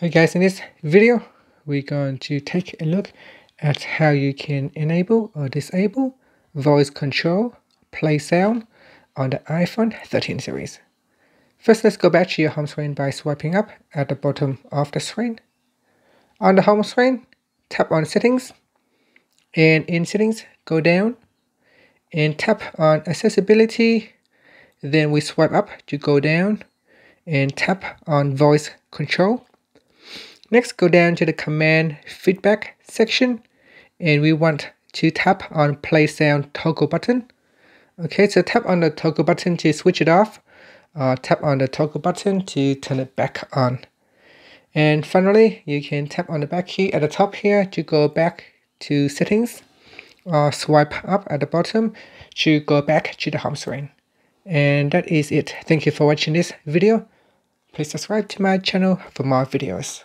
Hey guys, in this video, we're going to take a look at how you can enable or disable voice control play sound on the iPhone 13 series. First, let's go back to your home screen by swiping up at the bottom of the screen. On the home screen, tap on settings and in settings, go down and tap on accessibility. Then we swipe up to go down and tap on voice control Next, go down to the command feedback section and we want to tap on play sound toggle button. Okay, so tap on the toggle button to switch it off. Uh, tap on the toggle button to turn it back on. And finally, you can tap on the back key at the top here to go back to settings or swipe up at the bottom to go back to the home screen. And that is it. Thank you for watching this video. Please subscribe to my channel for more videos.